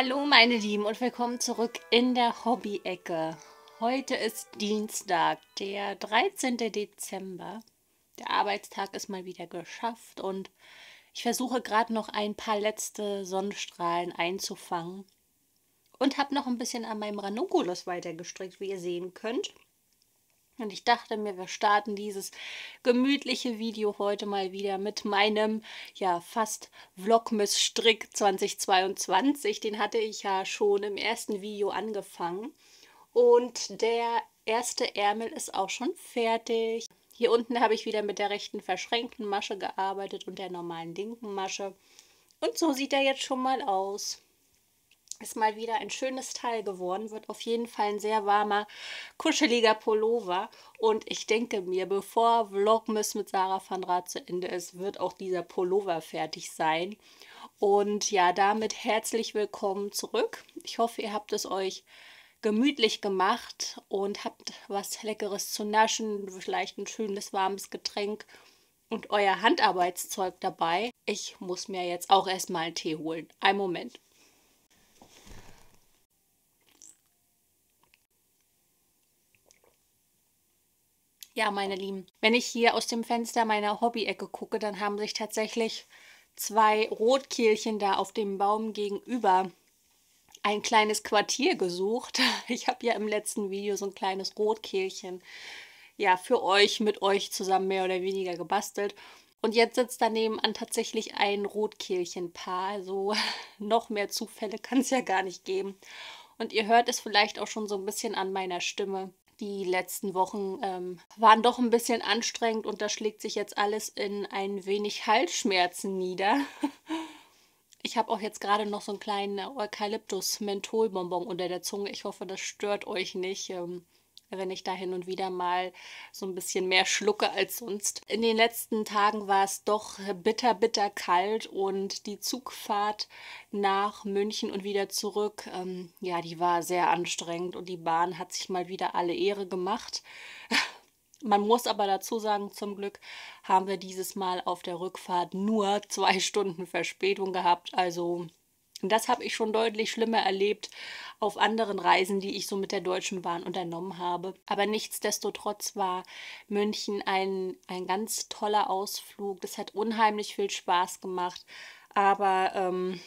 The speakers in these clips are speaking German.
Hallo meine Lieben und willkommen zurück in der Hobby-Ecke. Heute ist Dienstag, der 13. Dezember. Der Arbeitstag ist mal wieder geschafft und ich versuche gerade noch ein paar letzte Sonnenstrahlen einzufangen. Und habe noch ein bisschen an meinem Ranunculus weitergestrickt, wie ihr sehen könnt. Und ich dachte mir, wir starten dieses gemütliche Video heute mal wieder mit meinem, ja, fast Vlogmas-Strick 2022. Den hatte ich ja schon im ersten Video angefangen. Und der erste Ärmel ist auch schon fertig. Hier unten habe ich wieder mit der rechten verschränkten Masche gearbeitet und der normalen linken Masche. Und so sieht er jetzt schon mal aus ist mal wieder ein schönes Teil geworden. Wird auf jeden Fall ein sehr warmer, kuscheliger Pullover. Und ich denke mir, bevor Vlogmas mit Sarah van Raat zu Ende ist, wird auch dieser Pullover fertig sein. Und ja, damit herzlich willkommen zurück. Ich hoffe, ihr habt es euch gemütlich gemacht und habt was Leckeres zu naschen, vielleicht ein schönes warmes Getränk und euer Handarbeitszeug dabei. Ich muss mir jetzt auch erstmal einen Tee holen. Ein Moment. Ja, meine Lieben, wenn ich hier aus dem Fenster meiner Hobby-Ecke gucke, dann haben sich tatsächlich zwei Rotkehlchen da auf dem Baum gegenüber ein kleines Quartier gesucht. Ich habe ja im letzten Video so ein kleines Rotkehlchen ja für euch mit euch zusammen mehr oder weniger gebastelt. Und jetzt sitzt daneben an tatsächlich ein Rotkehlchenpaar. Also noch mehr Zufälle kann es ja gar nicht geben. Und ihr hört es vielleicht auch schon so ein bisschen an meiner Stimme die letzten Wochen ähm, waren doch ein bisschen anstrengend und da schlägt sich jetzt alles in ein wenig Halsschmerzen nieder. Ich habe auch jetzt gerade noch so einen kleinen Eukalyptus-Mentholbonbon unter der Zunge. Ich hoffe, das stört euch nicht. Ähm, wenn ich da hin und wieder mal so ein bisschen mehr schlucke als sonst. In den letzten Tagen war es doch bitter, bitter kalt und die Zugfahrt nach München und wieder zurück, ähm, ja, die war sehr anstrengend und die Bahn hat sich mal wieder alle Ehre gemacht. Man muss aber dazu sagen, zum Glück haben wir dieses Mal auf der Rückfahrt nur zwei Stunden Verspätung gehabt. Also das habe ich schon deutlich schlimmer erlebt auf anderen Reisen, die ich so mit der Deutschen Bahn unternommen habe. Aber nichtsdestotrotz war München ein, ein ganz toller Ausflug. Das hat unheimlich viel Spaß gemacht. Aber ähm,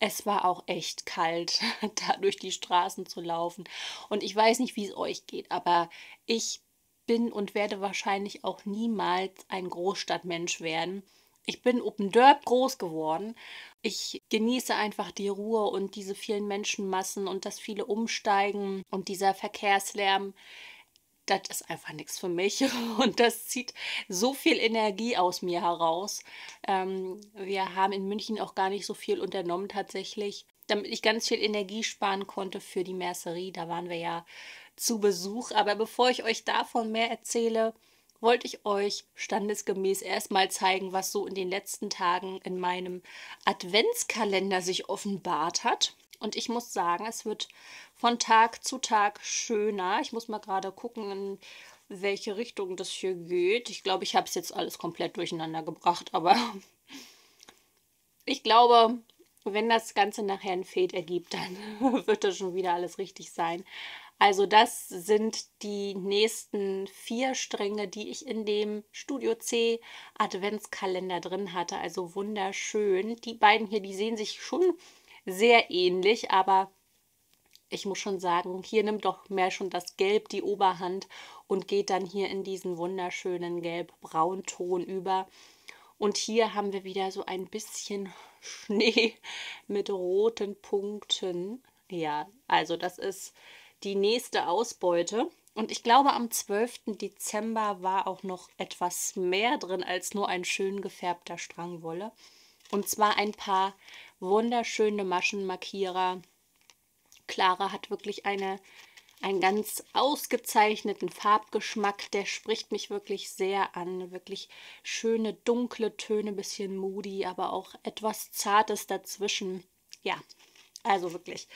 es war auch echt kalt, da durch die Straßen zu laufen. Und ich weiß nicht, wie es euch geht, aber ich bin und werde wahrscheinlich auch niemals ein Großstadtmensch werden. Ich bin Open Dirt groß geworden. Ich genieße einfach die Ruhe und diese vielen Menschenmassen und das viele Umsteigen und dieser Verkehrslärm. Das ist einfach nichts für mich und das zieht so viel Energie aus mir heraus. Ähm, wir haben in München auch gar nicht so viel unternommen tatsächlich, damit ich ganz viel Energie sparen konnte für die Mercerie. Da waren wir ja zu Besuch. Aber bevor ich euch davon mehr erzähle, wollte ich euch standesgemäß erstmal zeigen, was so in den letzten Tagen in meinem Adventskalender sich offenbart hat. Und ich muss sagen, es wird von Tag zu Tag schöner. Ich muss mal gerade gucken, in welche Richtung das hier geht. Ich glaube, ich habe es jetzt alles komplett durcheinander gebracht, aber ich glaube, wenn das Ganze nachher ein Fade ergibt, dann wird das schon wieder alles richtig sein. Also das sind die nächsten vier Stränge, die ich in dem Studio C Adventskalender drin hatte. Also wunderschön. Die beiden hier, die sehen sich schon sehr ähnlich, aber ich muss schon sagen, hier nimmt doch mehr schon das Gelb die Oberhand und geht dann hier in diesen wunderschönen Gelb-Braunton über. Und hier haben wir wieder so ein bisschen Schnee mit roten Punkten. Ja, also das ist die nächste Ausbeute. Und ich glaube, am 12. Dezember war auch noch etwas mehr drin als nur ein schön gefärbter Strang Wolle. Und zwar ein paar wunderschöne Maschenmarkierer. Clara hat wirklich eine, einen ganz ausgezeichneten Farbgeschmack. Der spricht mich wirklich sehr an. Wirklich schöne dunkle Töne, bisschen moody, aber auch etwas Zartes dazwischen. Ja, also wirklich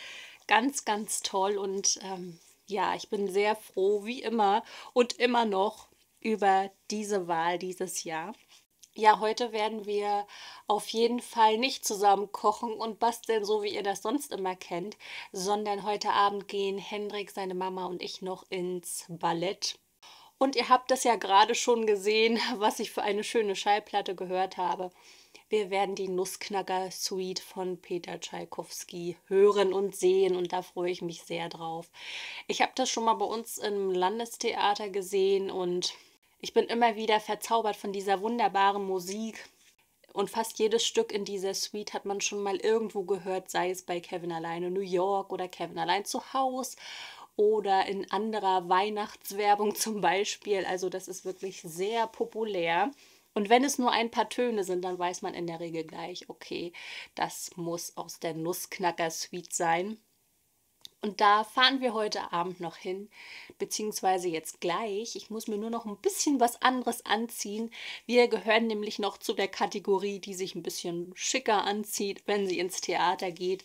ganz, ganz toll und ähm, ja, ich bin sehr froh, wie immer und immer noch über diese Wahl dieses Jahr. Ja, heute werden wir auf jeden Fall nicht zusammen kochen und basteln, so wie ihr das sonst immer kennt, sondern heute Abend gehen Hendrik, seine Mama und ich noch ins Ballett. Und ihr habt das ja gerade schon gesehen, was ich für eine schöne Schallplatte gehört habe. Wir werden die Nussknacker-Suite von Peter Tschaikowski hören und sehen und da freue ich mich sehr drauf. Ich habe das schon mal bei uns im Landestheater gesehen und ich bin immer wieder verzaubert von dieser wunderbaren Musik. Und fast jedes Stück in dieser Suite hat man schon mal irgendwo gehört, sei es bei Kevin alleine New York oder Kevin allein zu Haus oder in anderer Weihnachtswerbung zum Beispiel. Also das ist wirklich sehr populär. Und wenn es nur ein paar Töne sind, dann weiß man in der Regel gleich, okay, das muss aus der Nussknacker-Suite sein. Und da fahren wir heute Abend noch hin, beziehungsweise jetzt gleich. Ich muss mir nur noch ein bisschen was anderes anziehen. Wir gehören nämlich noch zu der Kategorie, die sich ein bisschen schicker anzieht, wenn sie ins Theater geht.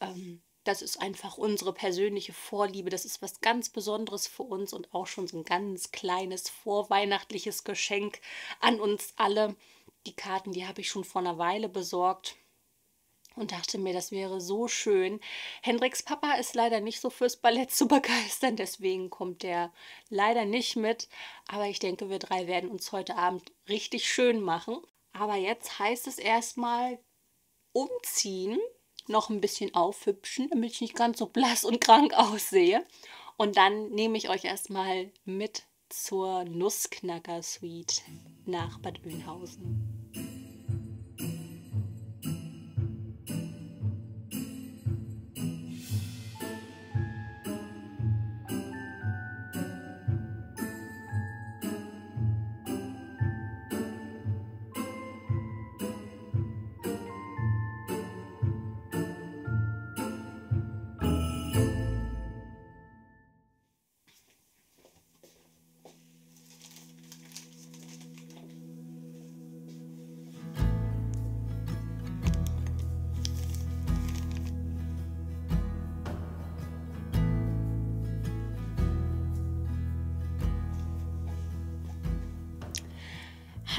Ähm, das ist einfach unsere persönliche Vorliebe. Das ist was ganz Besonderes für uns und auch schon so ein ganz kleines vorweihnachtliches Geschenk an uns alle. Die Karten, die habe ich schon vor einer Weile besorgt und dachte mir, das wäre so schön. Hendriks Papa ist leider nicht so fürs Ballett zu begeistern, deswegen kommt der leider nicht mit. Aber ich denke, wir drei werden uns heute Abend richtig schön machen. Aber jetzt heißt es erstmal umziehen, noch ein bisschen aufhübschen, damit ich nicht ganz so blass und krank aussehe. Und dann nehme ich euch erstmal mit zur Nussknacker Suite nach Bad Oeynhausen.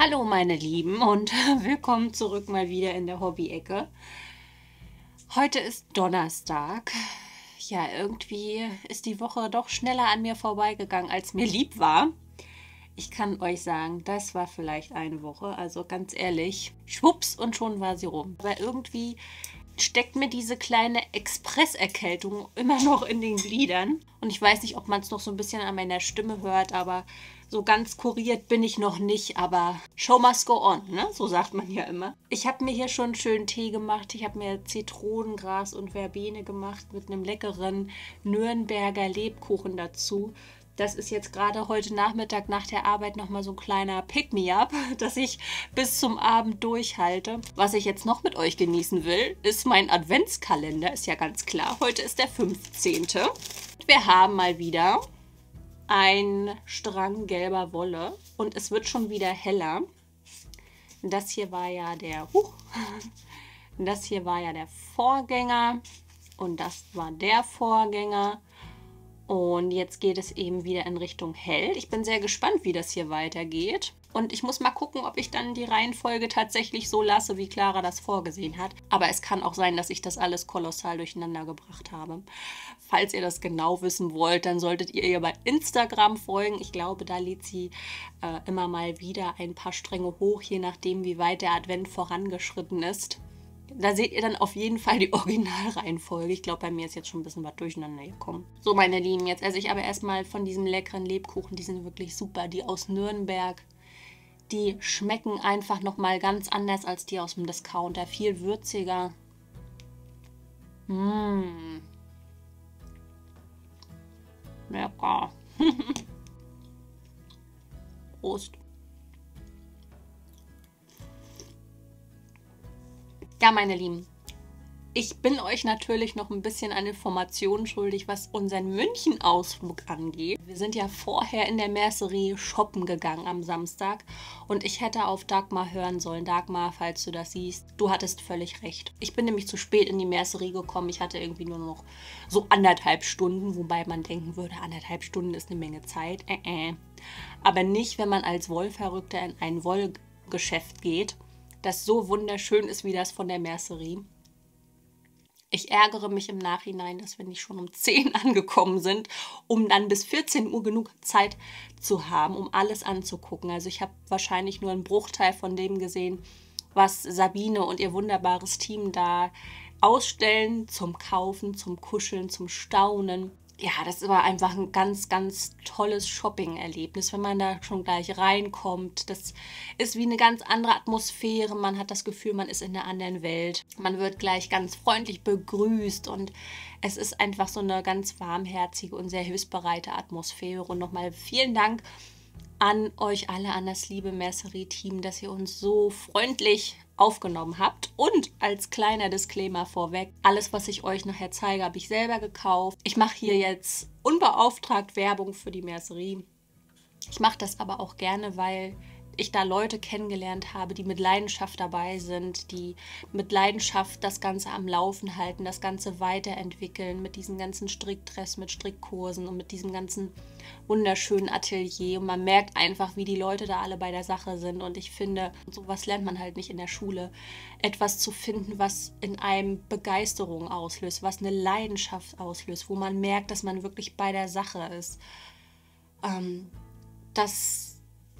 Hallo meine Lieben und willkommen zurück mal wieder in der Hobby-Ecke. Heute ist Donnerstag. Ja, irgendwie ist die Woche doch schneller an mir vorbeigegangen, als mir lieb war. Ich kann euch sagen, das war vielleicht eine Woche, also ganz ehrlich, schwupps und schon war sie rum. Aber irgendwie steckt mir diese kleine Expresserkältung immer noch in den Gliedern. Und ich weiß nicht, ob man es noch so ein bisschen an meiner Stimme hört, aber so ganz kuriert bin ich noch nicht, aber show must go on, ne? So sagt man ja immer. Ich habe mir hier schon einen schönen Tee gemacht. Ich habe mir Zitronengras und Verbene gemacht mit einem leckeren Nürnberger Lebkuchen dazu. Das ist jetzt gerade heute Nachmittag nach der Arbeit nochmal so ein kleiner Pick-me-up, dass ich bis zum Abend durchhalte. Was ich jetzt noch mit euch genießen will, ist mein Adventskalender. Ist ja ganz klar. Heute ist der 15. Wir haben mal wieder ein Strang gelber Wolle und es wird schon wieder heller. Das hier war ja der, huch, das hier war ja der Vorgänger und das war der Vorgänger. Und jetzt geht es eben wieder in Richtung hell. Ich bin sehr gespannt, wie das hier weitergeht. Und ich muss mal gucken, ob ich dann die Reihenfolge tatsächlich so lasse, wie Clara das vorgesehen hat. Aber es kann auch sein, dass ich das alles kolossal durcheinander gebracht habe. Falls ihr das genau wissen wollt, dann solltet ihr ihr bei Instagram folgen. Ich glaube, da lädt sie äh, immer mal wieder ein paar Stränge hoch, je nachdem, wie weit der Advent vorangeschritten ist. Da seht ihr dann auf jeden Fall die Originalreihenfolge. Ich glaube, bei mir ist jetzt schon ein bisschen was durcheinander gekommen. So, meine Lieben, jetzt esse ich aber erstmal von diesem leckeren Lebkuchen. Die sind wirklich super. Die aus Nürnberg die schmecken einfach nochmal ganz anders als die aus dem Discounter. Viel würziger. Mmh. Lecker. Prost. Ja, meine Lieben. Ich bin euch natürlich noch ein bisschen an Informationen schuldig, was unseren München-Ausflug angeht. Wir sind ja vorher in der Mercerie shoppen gegangen am Samstag und ich hätte auf Dagmar hören sollen. Dagmar, falls du das siehst, du hattest völlig recht. Ich bin nämlich zu spät in die Mercerie gekommen. Ich hatte irgendwie nur noch so anderthalb Stunden, wobei man denken würde, anderthalb Stunden ist eine Menge Zeit. Äh, äh. Aber nicht, wenn man als Wollverrückter in ein Wollgeschäft geht, das so wunderschön ist wie das von der Mercerie. Ich ärgere mich im Nachhinein, dass wir nicht schon um 10 angekommen sind, um dann bis 14 Uhr genug Zeit zu haben, um alles anzugucken. Also ich habe wahrscheinlich nur einen Bruchteil von dem gesehen, was Sabine und ihr wunderbares Team da ausstellen zum Kaufen, zum Kuscheln, zum Staunen ja, das war einfach ein ganz, ganz tolles Shopping-Erlebnis, wenn man da schon gleich reinkommt. Das ist wie eine ganz andere Atmosphäre. Man hat das Gefühl, man ist in einer anderen Welt. Man wird gleich ganz freundlich begrüßt und es ist einfach so eine ganz warmherzige und sehr hilfsbereite Atmosphäre. Und nochmal vielen Dank an euch alle, an das liebe Mercerie-Team, dass ihr uns so freundlich aufgenommen habt. Und als kleiner Disclaimer vorweg, alles, was ich euch nachher zeige, habe ich selber gekauft. Ich mache hier jetzt unbeauftragt Werbung für die Mercerie. Ich mache das aber auch gerne, weil ich da Leute kennengelernt habe, die mit Leidenschaft dabei sind, die mit Leidenschaft das Ganze am Laufen halten, das Ganze weiterentwickeln, mit diesem ganzen Strickdress, mit Strickkursen und mit diesem ganzen wunderschönen Atelier. Und man merkt einfach, wie die Leute da alle bei der Sache sind. Und ich finde, sowas lernt man halt nicht in der Schule. Etwas zu finden, was in einem Begeisterung auslöst, was eine Leidenschaft auslöst, wo man merkt, dass man wirklich bei der Sache ist. Ähm, das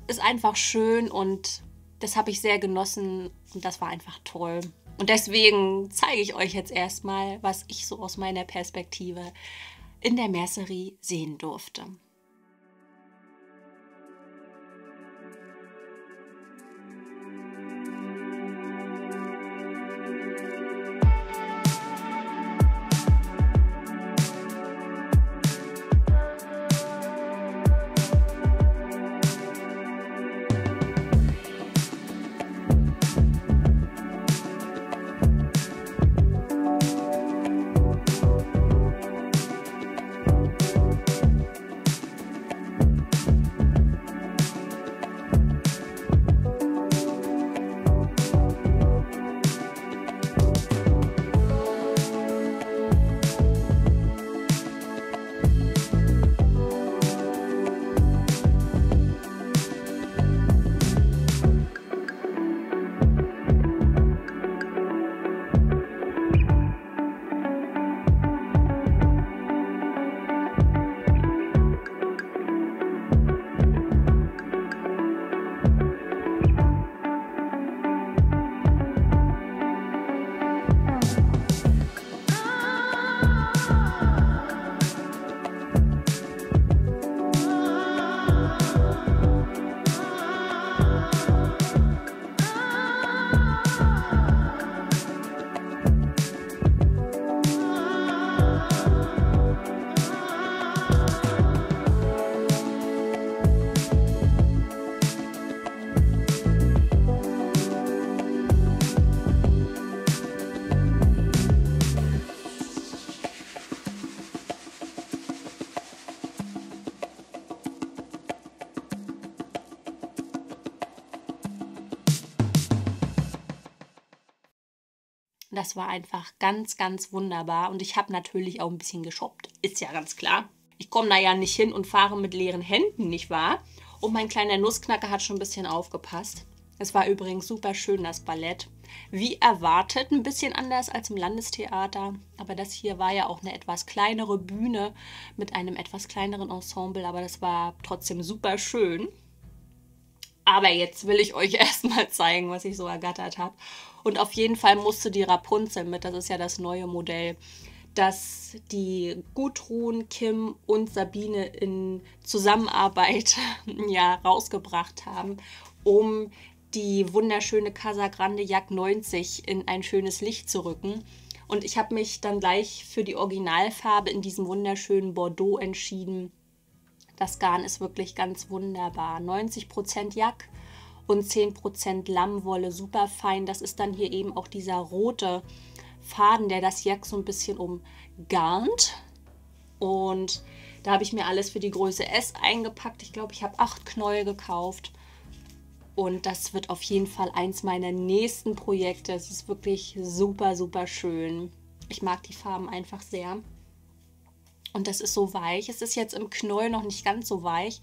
ist einfach schön und das habe ich sehr genossen und das war einfach toll. Und deswegen zeige ich euch jetzt erstmal, was ich so aus meiner Perspektive in der Mercerie sehen durfte. Das war einfach ganz, ganz wunderbar. Und ich habe natürlich auch ein bisschen geshoppt. Ist ja ganz klar. Ich komme da ja nicht hin und fahre mit leeren Händen, nicht wahr? Und mein kleiner Nussknacker hat schon ein bisschen aufgepasst. Es war übrigens super schön, das Ballett. Wie erwartet, ein bisschen anders als im Landestheater. Aber das hier war ja auch eine etwas kleinere Bühne mit einem etwas kleineren Ensemble. Aber das war trotzdem super schön. Aber jetzt will ich euch erstmal zeigen, was ich so ergattert habe. Und auf jeden Fall musste die Rapunzel mit, das ist ja das neue Modell, das die Gudrun, Kim und Sabine in Zusammenarbeit ja rausgebracht haben, um die wunderschöne Casa Grande Jack 90 in ein schönes Licht zu rücken. Und ich habe mich dann gleich für die Originalfarbe in diesem wunderschönen Bordeaux entschieden. Das Garn ist wirklich ganz wunderbar. 90% Jack und 10% Lammwolle, super fein. Das ist dann hier eben auch dieser rote Faden, der das Jack so ein bisschen umgarnt. Und da habe ich mir alles für die Größe S eingepackt. Ich glaube, ich habe acht Knäuel gekauft. Und das wird auf jeden Fall eins meiner nächsten Projekte. Es ist wirklich super, super schön. Ich mag die Farben einfach sehr. Und das ist so weich. Es ist jetzt im Knäuel noch nicht ganz so weich.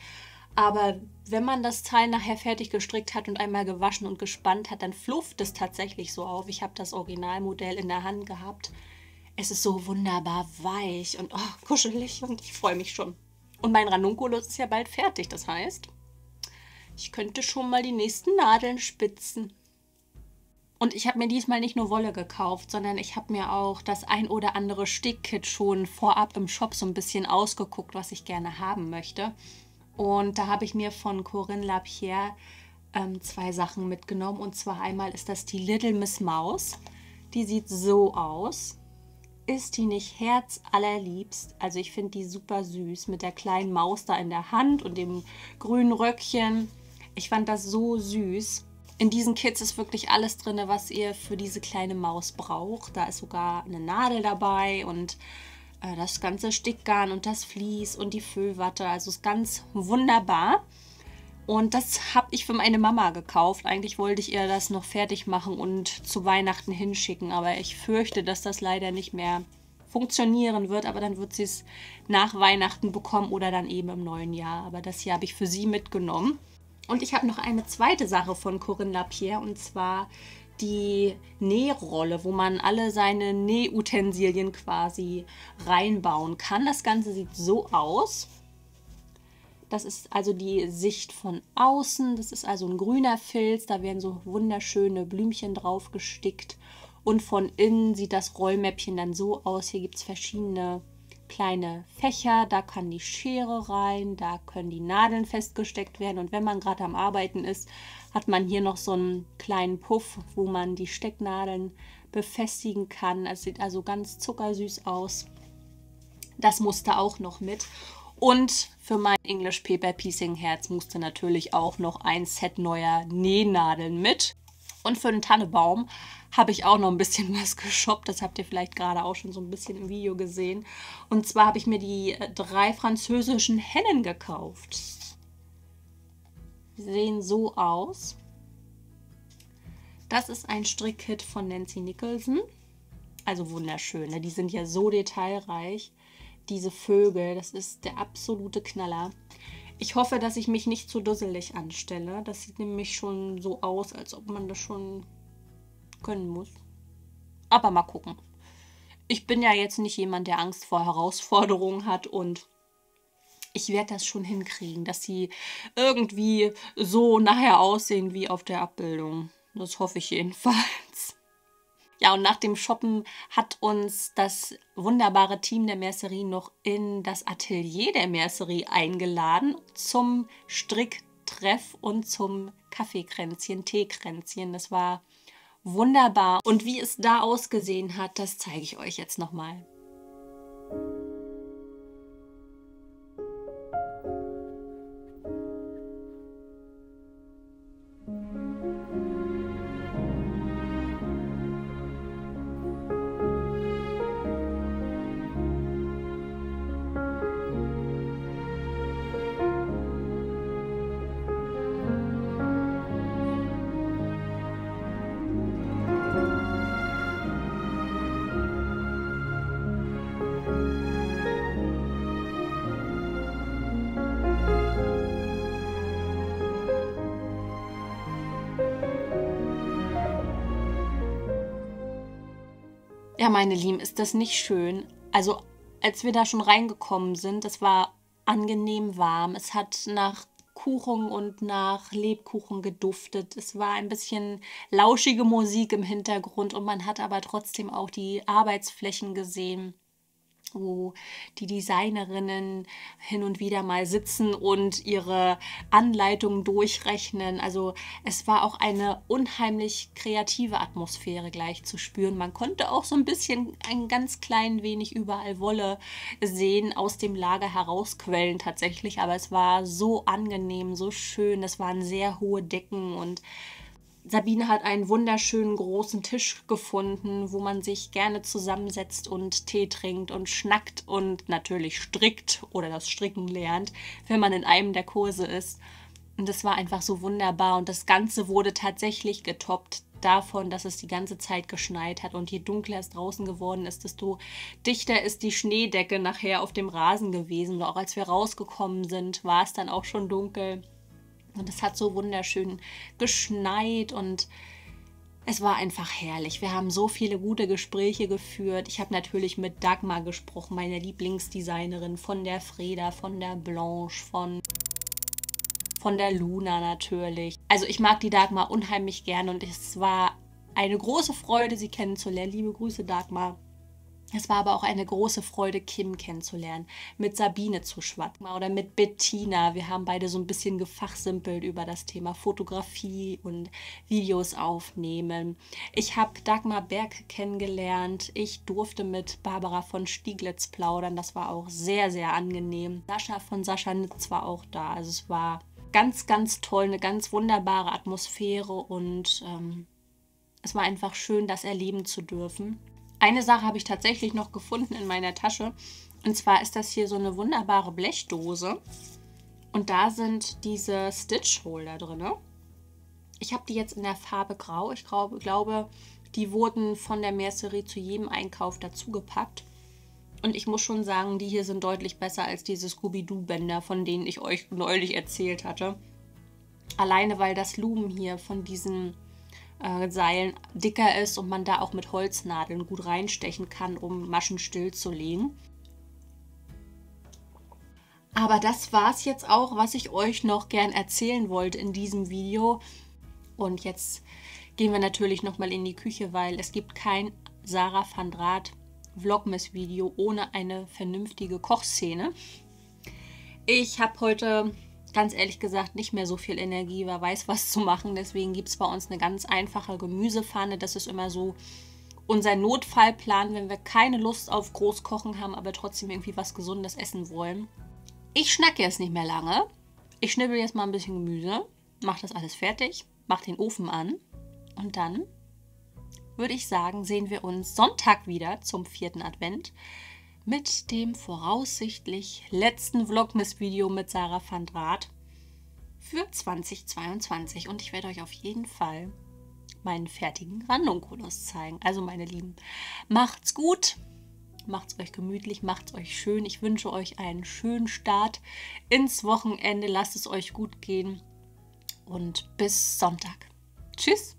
Aber wenn man das Teil nachher fertig gestrickt hat und einmal gewaschen und gespannt hat, dann flufft es tatsächlich so auf. Ich habe das Originalmodell in der Hand gehabt. Es ist so wunderbar weich und oh, kuschelig und ich freue mich schon. Und mein Ranunculus ist ja bald fertig, das heißt, ich könnte schon mal die nächsten Nadeln spitzen. Und ich habe mir diesmal nicht nur Wolle gekauft, sondern ich habe mir auch das ein oder andere Stickkit schon vorab im Shop so ein bisschen ausgeguckt, was ich gerne haben möchte. Und da habe ich mir von Corinne Lapierre ähm, zwei Sachen mitgenommen. Und zwar einmal ist das die Little Miss Maus. Die sieht so aus. Ist die nicht herzallerliebst? Also ich finde die super süß mit der kleinen Maus da in der Hand und dem grünen Röckchen. Ich fand das so süß. In diesen Kits ist wirklich alles drin, was ihr für diese kleine Maus braucht. Da ist sogar eine Nadel dabei und äh, das ganze Stickgarn und das Vlies und die Füllwatte. Also ist ganz wunderbar. Und das habe ich für meine Mama gekauft. Eigentlich wollte ich ihr das noch fertig machen und zu Weihnachten hinschicken. Aber ich fürchte, dass das leider nicht mehr funktionieren wird. Aber dann wird sie es nach Weihnachten bekommen oder dann eben im neuen Jahr. Aber das hier habe ich für sie mitgenommen. Und ich habe noch eine zweite Sache von Corinne Lapierre. Und zwar die Nährolle, wo man alle seine Nähutensilien quasi reinbauen kann. Das Ganze sieht so aus. Das ist also die Sicht von außen. Das ist also ein grüner Filz. Da werden so wunderschöne Blümchen drauf gestickt. Und von innen sieht das Rollmäppchen dann so aus. Hier gibt es verschiedene kleine Fächer. Da kann die Schere rein. Da können die Nadeln festgesteckt werden. Und wenn man gerade am Arbeiten ist, hat man hier noch so einen kleinen Puff, wo man die Stecknadeln befestigen kann. Es sieht also ganz zuckersüß aus. Das musste auch noch mit. Und für mein English Paper Piecing Herz musste natürlich auch noch ein Set neuer Nähnadeln mit. Und für den Tannebaum habe ich auch noch ein bisschen was geshoppt. Das habt ihr vielleicht gerade auch schon so ein bisschen im Video gesehen. Und zwar habe ich mir die äh, drei französischen Hennen gekauft. Die sehen so aus. Das ist ein Strickkit von Nancy Nicholson. Also wunderschön. Ne? Die sind ja so detailreich diese Vögel. Das ist der absolute Knaller. Ich hoffe, dass ich mich nicht zu dusselig anstelle. Das sieht nämlich schon so aus, als ob man das schon können muss. Aber mal gucken. Ich bin ja jetzt nicht jemand, der Angst vor Herausforderungen hat und ich werde das schon hinkriegen, dass sie irgendwie so nachher aussehen wie auf der Abbildung. Das hoffe ich jedenfalls. Ja, und nach dem Shoppen hat uns das wunderbare Team der Mercerie noch in das Atelier der Mercerie eingeladen zum Stricktreff und zum Kaffeekränzchen, Teekränzchen. Das war wunderbar. Und wie es da ausgesehen hat, das zeige ich euch jetzt nochmal. Ja, meine Lieben, ist das nicht schön? Also, als wir da schon reingekommen sind, das war angenehm warm. Es hat nach Kuchen und nach Lebkuchen geduftet. Es war ein bisschen lauschige Musik im Hintergrund und man hat aber trotzdem auch die Arbeitsflächen gesehen wo die Designerinnen hin und wieder mal sitzen und ihre Anleitungen durchrechnen. Also es war auch eine unheimlich kreative Atmosphäre gleich zu spüren. Man konnte auch so ein bisschen ein ganz klein wenig überall Wolle sehen, aus dem Lager herausquellen tatsächlich. Aber es war so angenehm, so schön. Es waren sehr hohe Decken und Sabine hat einen wunderschönen großen Tisch gefunden, wo man sich gerne zusammensetzt und Tee trinkt und schnackt und natürlich strickt oder das Stricken lernt, wenn man in einem der Kurse ist. Und das war einfach so wunderbar und das Ganze wurde tatsächlich getoppt davon, dass es die ganze Zeit geschneit hat und je dunkler es draußen geworden ist, desto dichter ist die Schneedecke nachher auf dem Rasen gewesen. Und auch als wir rausgekommen sind, war es dann auch schon dunkel. Und es hat so wunderschön geschneit und es war einfach herrlich. Wir haben so viele gute Gespräche geführt. Ich habe natürlich mit Dagmar gesprochen, meine Lieblingsdesignerin, von der Freda, von der Blanche, von, von der Luna natürlich. Also ich mag die Dagmar unheimlich gern und es war eine große Freude, sie kennenzulernen. Liebe Grüße, Dagmar. Es war aber auch eine große Freude, Kim kennenzulernen, mit Sabine zu schwatzen oder mit Bettina. Wir haben beide so ein bisschen gefachsimpelt über das Thema Fotografie und Videos aufnehmen. Ich habe Dagmar Berg kennengelernt. Ich durfte mit Barbara von Stieglitz plaudern. Das war auch sehr, sehr angenehm. Sascha von Sascha Nitz war auch da. Also es war ganz, ganz toll, eine ganz wunderbare Atmosphäre und ähm, es war einfach schön, das erleben zu dürfen. Eine Sache habe ich tatsächlich noch gefunden in meiner Tasche. Und zwar ist das hier so eine wunderbare Blechdose. Und da sind diese Stitch-Holder drin. Ich habe die jetzt in der Farbe Grau. Ich glaube, glaube, die wurden von der Mercerie zu jedem Einkauf dazugepackt. Und ich muss schon sagen, die hier sind deutlich besser als diese Scooby-Doo-Bänder, von denen ich euch neulich erzählt hatte. Alleine weil das Lumen hier von diesen äh, Seilen dicker ist und man da auch mit Holznadeln gut reinstechen kann, um Maschen stillzulegen. Aber das war es jetzt auch, was ich euch noch gern erzählen wollte in diesem Video. Und jetzt gehen wir natürlich nochmal in die Küche, weil es gibt kein Sarah van Draht Vlogmas Video ohne eine vernünftige Kochszene. Ich habe heute ganz ehrlich gesagt nicht mehr so viel Energie, wer weiß was zu machen. Deswegen gibt es bei uns eine ganz einfache Gemüsepfanne. Das ist immer so unser Notfallplan, wenn wir keine Lust auf Großkochen haben, aber trotzdem irgendwie was Gesundes essen wollen. Ich schnacke jetzt nicht mehr lange. Ich schnibbel jetzt mal ein bisschen Gemüse, mache das alles fertig, mache den Ofen an und dann würde ich sagen, sehen wir uns Sonntag wieder zum vierten Advent mit dem voraussichtlich letzten Vlogmas-Video mit Sarah van Draht für 2022. Und ich werde euch auf jeden Fall meinen fertigen Randonkulus zeigen. Also meine Lieben, macht's gut, macht's euch gemütlich, macht's euch schön. Ich wünsche euch einen schönen Start ins Wochenende. Lasst es euch gut gehen und bis Sonntag. Tschüss.